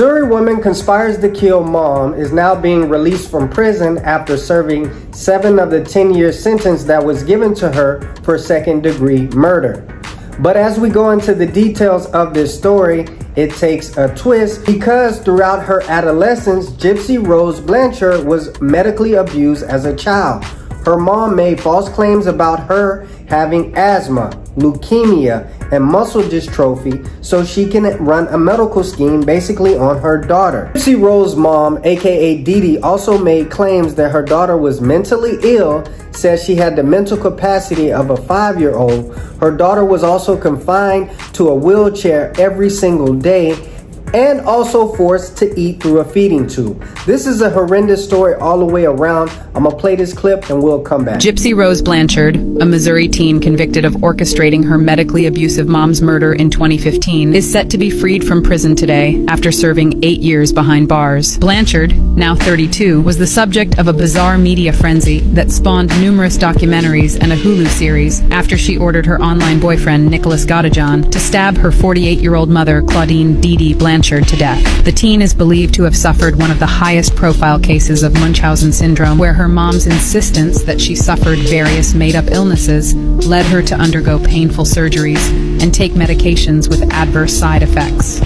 Missouri woman conspires to kill mom is now being released from prison after serving seven of the 10 year sentence that was given to her for second degree murder. But as we go into the details of this story, it takes a twist because throughout her adolescence, Gypsy Rose Blanchard was medically abused as a child. Her mom made false claims about her having asthma, leukemia, and muscle dystrophy so she can run a medical scheme basically on her daughter. Gypsy Rose's mom, aka Dee Dee, also made claims that her daughter was mentally ill, said she had the mental capacity of a five-year-old. Her daughter was also confined to a wheelchair every single day and also forced to eat through a feeding tube. This is a horrendous story all the way around. I'm gonna play this clip and we'll come back. Gypsy Rose Blanchard, a Missouri teen convicted of orchestrating her medically abusive mom's murder in 2015, is set to be freed from prison today after serving eight years behind bars. Blanchard, now 32, was the subject of a bizarre media frenzy that spawned numerous documentaries and a Hulu series after she ordered her online boyfriend, Nicholas Godejohn, to stab her 48-year-old mother, Claudine Dee Dee Blanchard To death. The teen is believed to have suffered one of the highest profile cases of Munchausen syndrome, where her mom's insistence that she suffered various made-up illnesses led her to undergo painful surgeries and take medications with adverse side effects.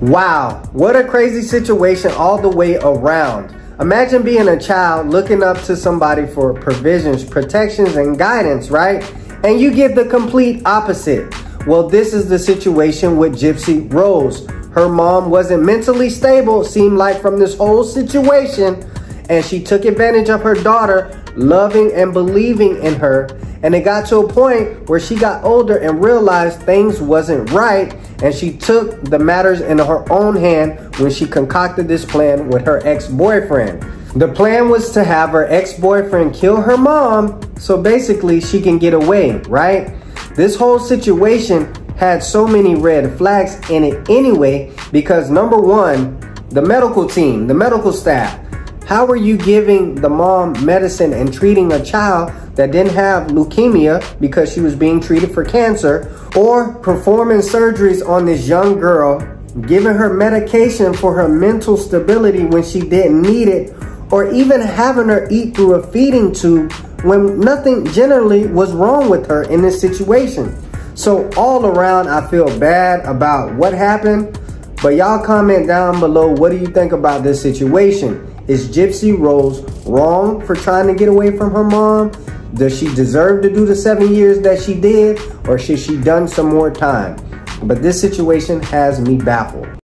Wow, what a crazy situation all the way around. Imagine being a child looking up to somebody for provisions, protections, and guidance, right? And you get the complete opposite. Well, this is the situation with Gypsy Rose. Her mom wasn't mentally stable, seemed like from this whole situation, and she took advantage of her daughter loving and believing in her. And it got to a point where she got older and realized things wasn't right. And she took the matters in her own hand when she concocted this plan with her ex-boyfriend. The plan was to have her ex-boyfriend kill her mom so basically she can get away, right? This whole situation had so many red flags in it anyway because number one, the medical team, the medical staff, how are you giving the mom medicine and treating a child that didn't have leukemia because she was being treated for cancer or performing surgeries on this young girl, giving her medication for her mental stability when she didn't need it, or even having her eat through a feeding tube when nothing generally was wrong with her in this situation. So all around, I feel bad about what happened. But y'all comment down below, what do you think about this situation? Is Gypsy Rose wrong for trying to get away from her mom? Does she deserve to do the seven years that she did? Or should she done some more time? But this situation has me baffled.